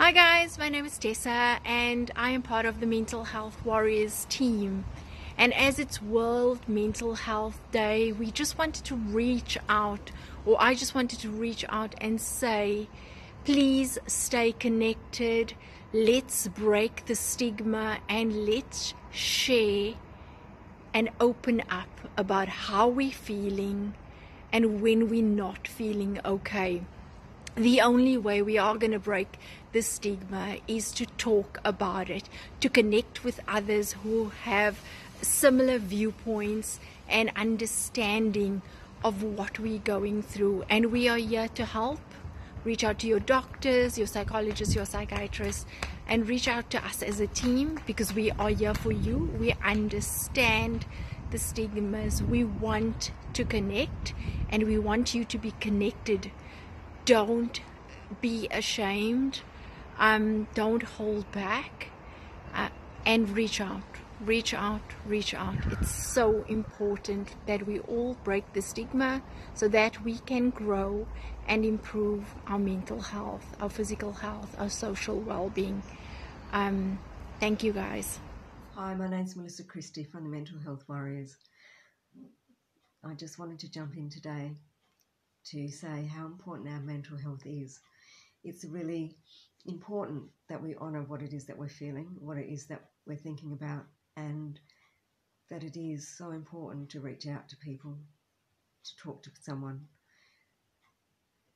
Hi guys, my name is Tessa and I am part of the Mental Health Warriors team. And as it's World Mental Health Day, we just wanted to reach out, or I just wanted to reach out and say, please stay connected. Let's break the stigma and let's share and open up about how we're feeling and when we're not feeling okay the only way we are going to break the stigma is to talk about it, to connect with others who have similar viewpoints and understanding of what we're going through. And we are here to help. Reach out to your doctors, your psychologists, your psychiatrists, and reach out to us as a team because we are here for you. We understand the stigmas. We want to connect and we want you to be connected don't be ashamed, um, don't hold back, uh, and reach out. Reach out, reach out. It's so important that we all break the stigma so that we can grow and improve our mental health, our physical health, our social well being. Um, thank you guys. Hi, my name's Melissa Christie from the Mental Health Warriors. I just wanted to jump in today to say how important our mental health is. It's really important that we honour what it is that we're feeling, what it is that we're thinking about, and that it is so important to reach out to people, to talk to someone.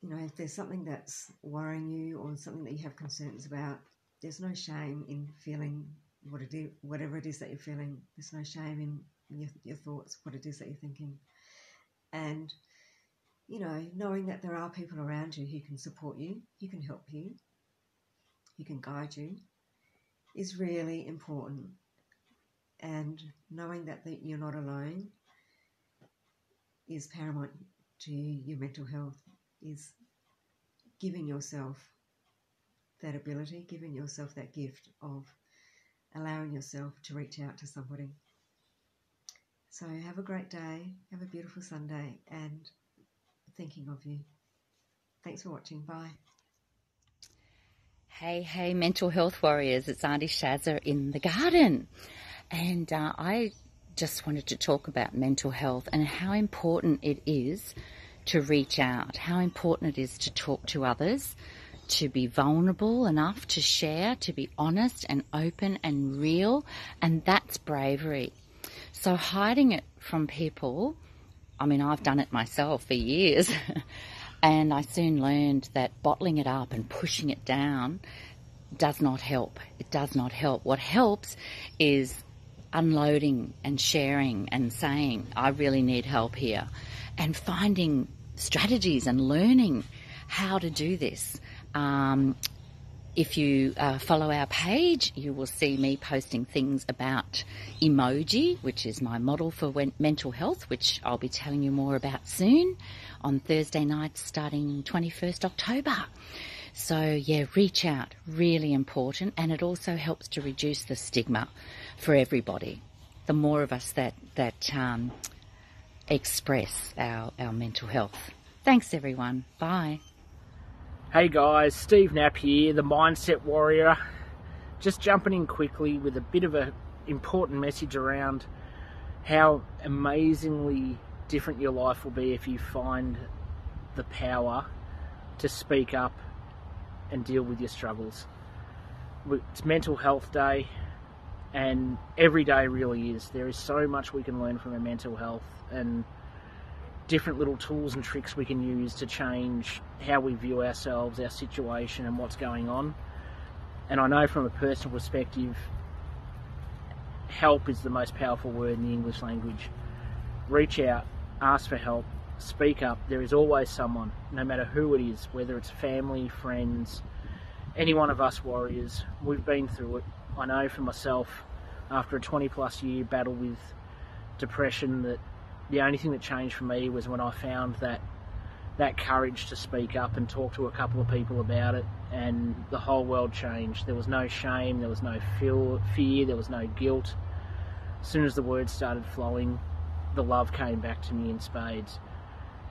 You know, if there's something that's worrying you or something that you have concerns about, there's no shame in feeling what it is, whatever it is that you're feeling. There's no shame in your, your thoughts, what it is that you're thinking. And you know, knowing that there are people around you who can support you, who can help you, who can guide you, is really important. And knowing that, that you're not alone is paramount to your mental health, is giving yourself that ability, giving yourself that gift of allowing yourself to reach out to somebody. So have a great day, have a beautiful Sunday, and thinking of you. Thanks for watching. Bye. Hey, hey, mental health warriors. It's Auntie Shazza in the garden. And uh, I just wanted to talk about mental health and how important it is to reach out, how important it is to talk to others, to be vulnerable enough to share, to be honest and open and real. And that's bravery. So hiding it from people I mean, I've done it myself for years. and I soon learned that bottling it up and pushing it down does not help. It does not help. What helps is unloading and sharing and saying, I really need help here, and finding strategies and learning how to do this. Um, if you uh, follow our page, you will see me posting things about emoji, which is my model for mental health, which I'll be telling you more about soon on Thursday nights starting 21st October. So yeah, reach out, really important, and it also helps to reduce the stigma for everybody. The more of us that that um, express our our mental health. Thanks, everyone. Bye. Hey guys, Steve Knapp here, the Mindset Warrior. Just jumping in quickly with a bit of an important message around how amazingly different your life will be if you find the power to speak up and deal with your struggles. It's Mental Health Day, and every day really is. There is so much we can learn from our mental health, and different little tools and tricks we can use to change how we view ourselves, our situation, and what's going on. And I know from a personal perspective, help is the most powerful word in the English language. Reach out, ask for help, speak up. There is always someone, no matter who it is, whether it's family, friends, any one of us warriors. We've been through it. I know for myself, after a 20 plus year battle with depression, that the only thing that changed for me was when I found that that courage to speak up and talk to a couple of people about it, and the whole world changed. There was no shame, there was no fear, there was no guilt. As soon as the words started flowing, the love came back to me in spades.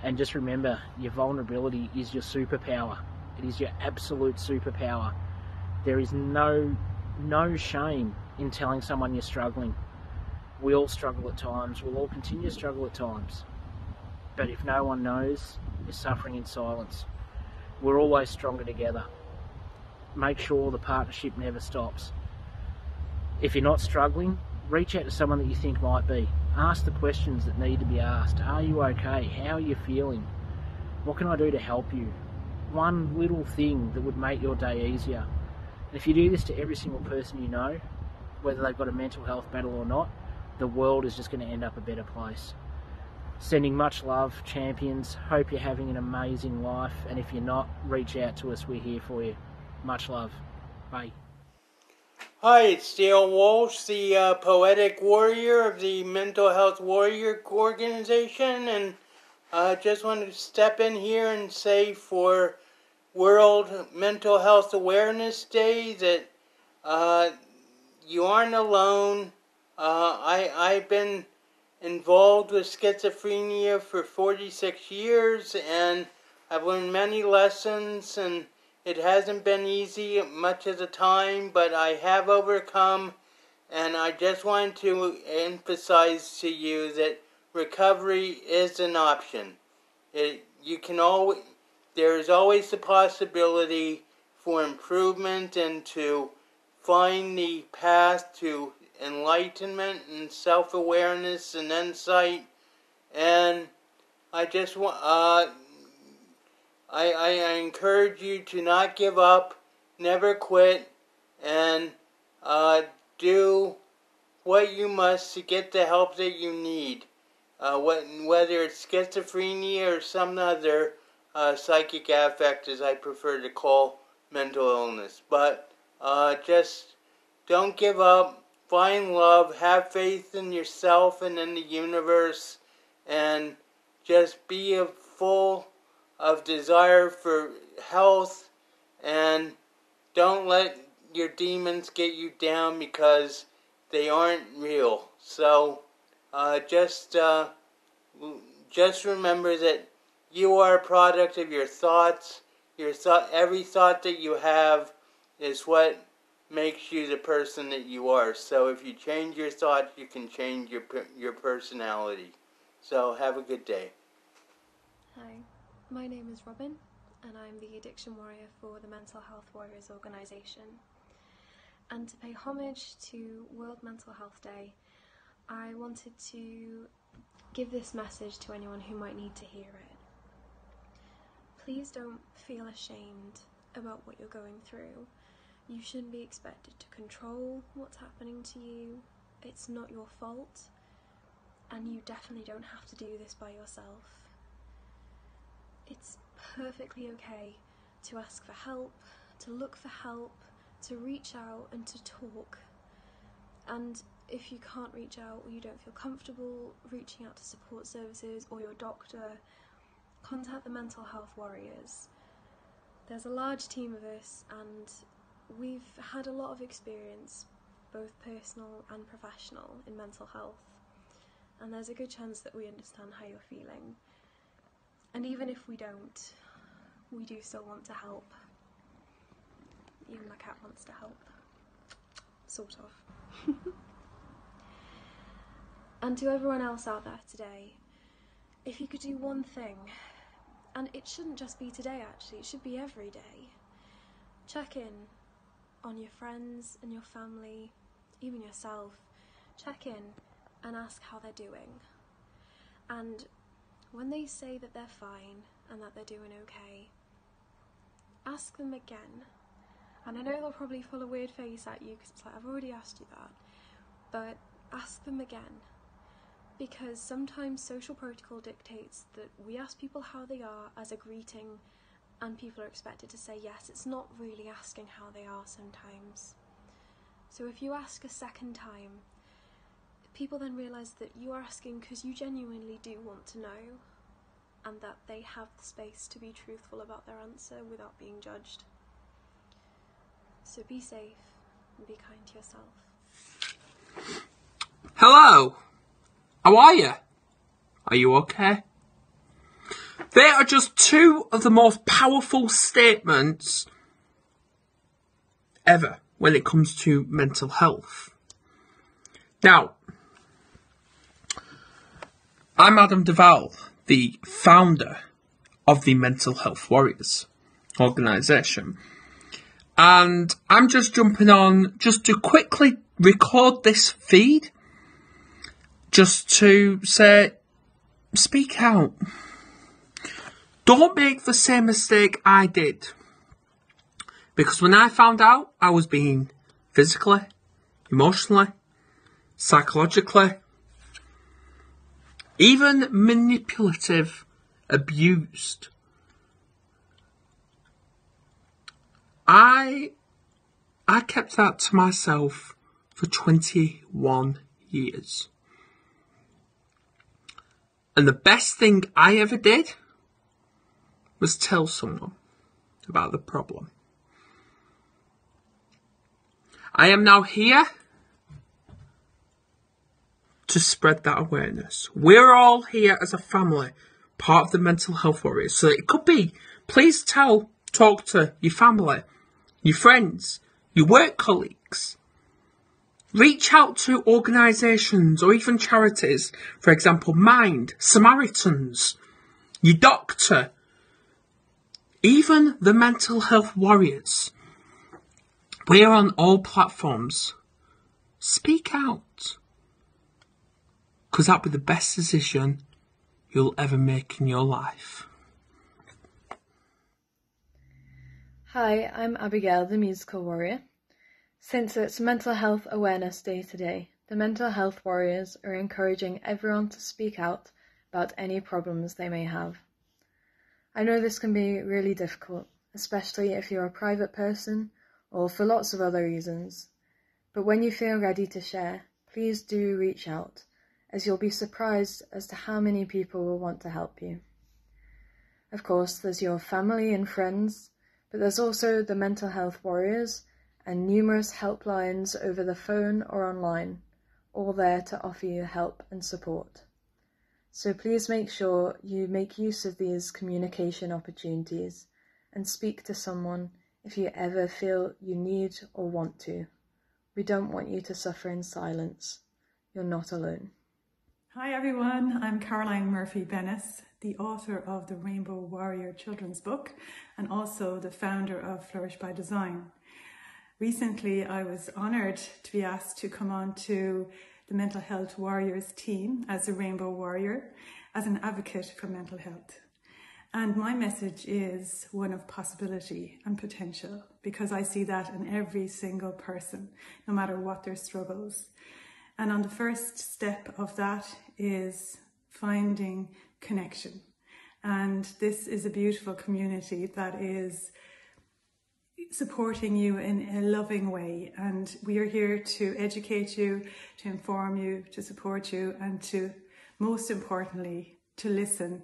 And just remember, your vulnerability is your superpower. It is your absolute superpower. There is no no shame in telling someone you're struggling. We all struggle at times. We'll all continue to struggle at times. But if no one knows, you're suffering in silence. We're always stronger together. Make sure the partnership never stops. If you're not struggling, reach out to someone that you think might be. Ask the questions that need to be asked. Are you okay? How are you feeling? What can I do to help you? One little thing that would make your day easier. And if you do this to every single person you know, whether they've got a mental health battle or not, the world is just going to end up a better place. Sending much love, champions. Hope you're having an amazing life. And if you're not, reach out to us. We're here for you. Much love. Bye. Hi, it's Dale Walsh, the uh, poetic warrior of the Mental Health Warrior Organization, and I uh, just wanted to step in here and say for World Mental Health Awareness Day that uh, you aren't alone. Uh, I I've been involved with schizophrenia for 46 years, and I've learned many lessons and it hasn't been easy much of the time, but I have overcome, and I just want to emphasize to you that recovery is an option. It, you can always, there is always the possibility for improvement and to find the path to enlightenment and self awareness and insight. And I just want, uh, I, I, I encourage you to not give up, never quit, and uh, do what you must to get the help that you need. Uh, whether it's schizophrenia or some other uh, psychic affect, as I prefer to call mental illness. But uh, just don't give up, find love, have faith in yourself and in the universe, and just be full of desire for health and don't let your demons get you down because they aren't real. So uh, just uh, just remember that you are a product of your thoughts. Your thought, every thought that you have, is what makes you the person that you are. So if you change your thoughts, you can change your your personality. So have a good day. Hi. My name is Robin, and I'm the Addiction Warrior for the Mental Health Warriors organisation. And to pay homage to World Mental Health Day, I wanted to give this message to anyone who might need to hear it. Please don't feel ashamed about what you're going through. You shouldn't be expected to control what's happening to you. It's not your fault, and you definitely don't have to do this by yourself. It's perfectly okay to ask for help, to look for help, to reach out and to talk. And if you can't reach out or you don't feel comfortable reaching out to support services or your doctor, contact the Mental Health Warriors. There's a large team of us and we've had a lot of experience, both personal and professional, in mental health. And there's a good chance that we understand how you're feeling. And even if we don't, we do still want to help. Even my cat wants to help. Sort of. and to everyone else out there today, if you could do one thing, and it shouldn't just be today actually, it should be every day. Check in on your friends and your family, even yourself. Check in and ask how they're doing. And when they say that they're fine and that they're doing okay, ask them again. And I know they'll probably pull a weird face at you because it's like, I've already asked you that. But ask them again. Because sometimes social protocol dictates that we ask people how they are as a greeting and people are expected to say yes. It's not really asking how they are sometimes. So if you ask a second time, people then realise that you are asking because you genuinely do want to know and that they have the space to be truthful about their answer without being judged. So be safe and be kind to yourself. Hello! How are you? Are you okay? They are just two of the most powerful statements ever when it comes to mental health. Now, I'm Adam Duval, the founder of the Mental Health Warriors organisation. And I'm just jumping on just to quickly record this feed, just to say, speak out. Don't make the same mistake I did. Because when I found out I was being physically, emotionally, psychologically, even manipulative, abused, I I kept that to myself for 21 years. And the best thing I ever did was tell someone about the problem. I am now here to spread that awareness. We're all here as a family, part of the mental health warriors. So it could be, please tell, talk to your family, your friends, your work colleagues. Reach out to organisations or even charities, for example, Mind, Samaritans, your doctor, even the mental health warriors. We're on all platforms. Speak out. Because that'll be the best decision you'll ever make in your life. Hi, I'm Abigail, the musical warrior. Since it's Mental Health Awareness Day today, the Mental Health Warriors are encouraging everyone to speak out about any problems they may have. I know this can be really difficult, especially if you're a private person or for lots of other reasons. But when you feel ready to share, please do reach out, as you'll be surprised as to how many people will want to help you. Of course, there's your family and friends but there's also the mental health warriors and numerous helplines over the phone or online, all there to offer you help and support. So please make sure you make use of these communication opportunities and speak to someone if you ever feel you need or want to. We don't want you to suffer in silence. You're not alone. Hi everyone, I'm Caroline Murphy Bennis, the author of the Rainbow Warrior children's book and also the founder of Flourish by Design. Recently, I was honoured to be asked to come on to the Mental Health Warriors team as a Rainbow Warrior, as an advocate for mental health. And my message is one of possibility and potential because I see that in every single person, no matter what their struggles. And on the first step of that is finding connection. And this is a beautiful community that is supporting you in a loving way. And we are here to educate you, to inform you, to support you, and to, most importantly, to listen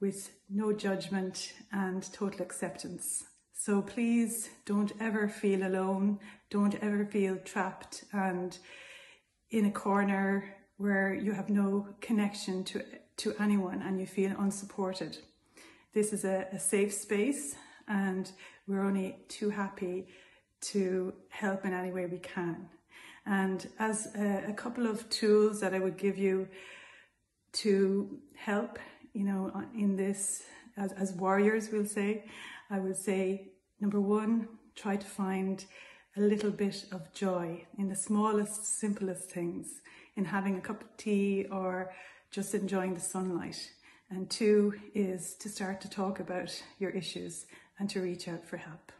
with no judgment and total acceptance. So please don't ever feel alone. Don't ever feel trapped and in a corner where you have no connection to to anyone and you feel unsupported. This is a, a safe space and we're only too happy to help in any way we can. And as a, a, couple of tools that I would give you to help, you know, uh, in this, as, as warriors, we'll say, I would say, number one, try to find a little bit of joy in the smallest, simplest things, in having a cup of tea or just enjoying the sunlight. And two is to start to talk about your issues and to reach out for help.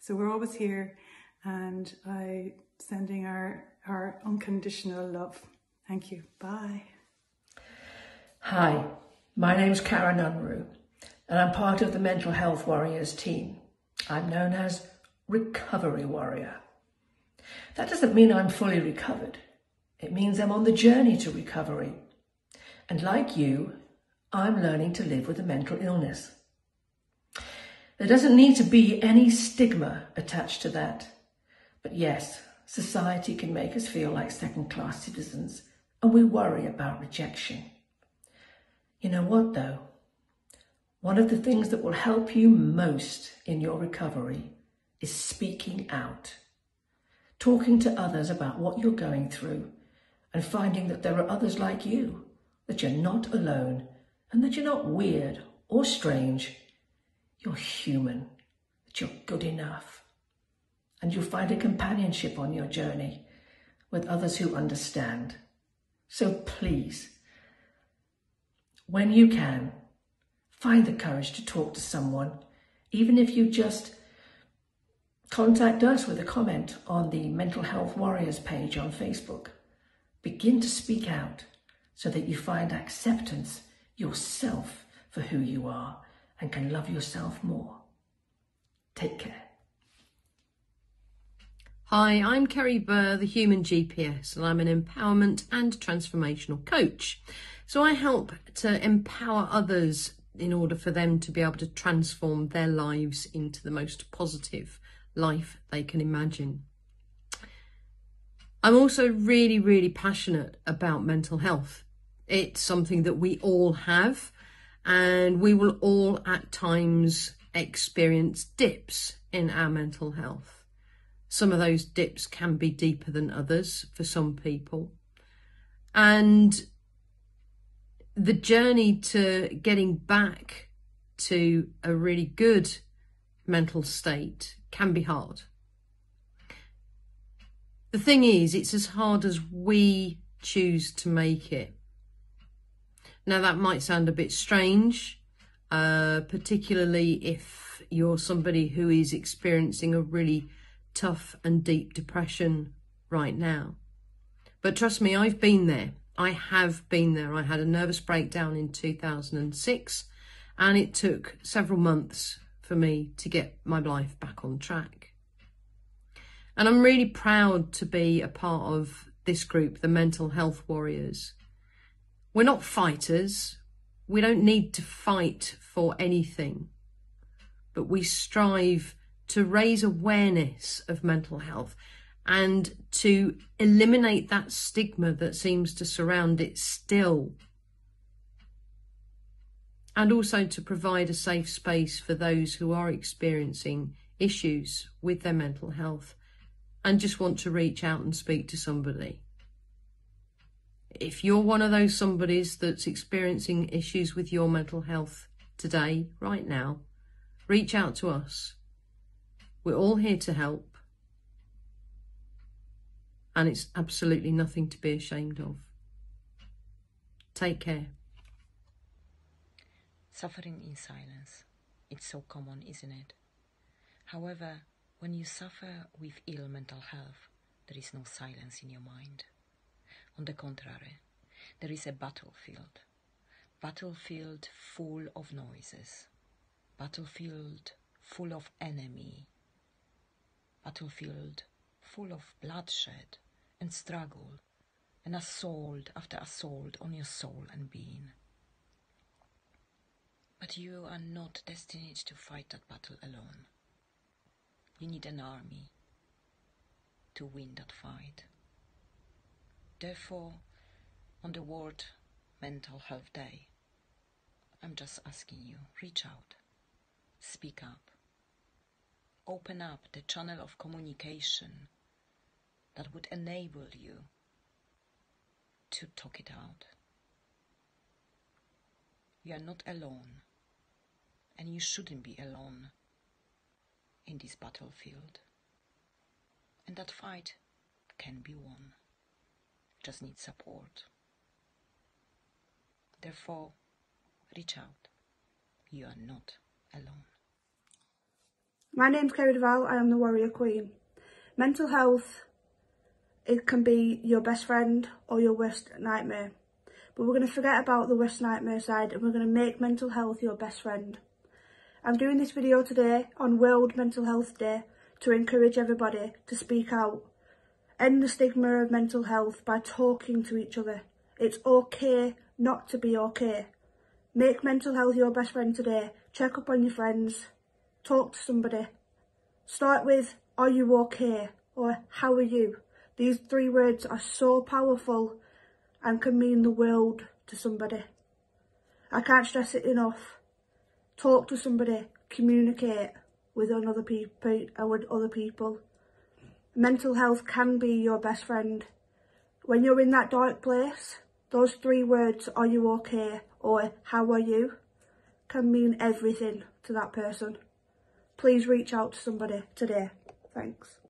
So we're always here and I sending our, our unconditional love. Thank you. Bye. Hi, my name is Karen Unruh and I'm part of the Mental Health Warriors team. I'm known as Recovery Warrior. That doesn't mean I'm fully recovered. It means I'm on the journey to recovery and like you, I'm learning to live with a mental illness. There doesn't need to be any stigma attached to that. But yes, society can make us feel like second class citizens and we worry about rejection. You know what though? One of the things that will help you most in your recovery is speaking out. talking to others about what you're going through and finding that there are others like you, that you're not alone and that you're not weird or strange. You're human, that you're good enough. And you'll find a companionship on your journey with others who understand. So please, when you can, find the courage to talk to someone, even if you just contact us with a comment on the Mental Health Warriors page on Facebook. Begin to speak out so that you find acceptance yourself for who you are and can love yourself more. Take care. Hi, I'm Kerry Burr, the Human GPS, and I'm an empowerment and transformational coach. So I help to empower others in order for them to be able to transform their lives into the most positive life they can imagine. I'm also really, really passionate about mental health. It's something that we all have, and we will all at times experience dips in our mental health. Some of those dips can be deeper than others for some people. And the journey to getting back to a really good mental state can be hard. The thing is, it's as hard as we choose to make it. Now, that might sound a bit strange, uh, particularly if you're somebody who is experiencing a really tough and deep depression right now. But trust me, I've been there. I have been there. I had a nervous breakdown in 2006 and it took several months for me to get my life back on track. And I'm really proud to be a part of this group, the Mental Health Warriors. We're not fighters. We don't need to fight for anything, but we strive to raise awareness of mental health and to eliminate that stigma that seems to surround it still and also to provide a safe space for those who are experiencing issues with their mental health and just want to reach out and speak to somebody. If you're one of those somebodies that's experiencing issues with your mental health today, right now, reach out to us. We're all here to help. And it's absolutely nothing to be ashamed of. Take care. Suffering in silence. It's so common, isn't it? However, when you suffer with ill mental health, there is no silence in your mind. On the contrary, there is a battlefield. Battlefield full of noises. Battlefield full of enemy. Battlefield full of bloodshed and struggle and assault after assault on your soul and being. But you are not destined to fight that battle alone. You need an army to win that fight. Therefore, on the World Mental Health Day, I'm just asking you reach out, speak up, open up the channel of communication that would enable you to talk it out. You are not alone and you shouldn't be alone in this battlefield. And that fight can be won. Just need support. Therefore, reach out. You are not alone. My name's Kerry Duval, I am the Warrior Queen. Mental health, it can be your best friend or your worst nightmare. But we're going to forget about the worst nightmare side and we're going to make mental health your best friend. I'm doing this video today on World Mental Health Day to encourage everybody to speak out. End the stigma of mental health by talking to each other. It's okay not to be okay. Make mental health your best friend today. Check up on your friends. Talk to somebody. Start with, are you okay? Or how are you? These three words are so powerful and can mean the world to somebody. I can't stress it enough talk to somebody, communicate with another people, uh, with other people. Mental health can be your best friend. When you're in that dark place, those three words, are you okay or how are you, can mean everything to that person. Please reach out to somebody today. Thanks.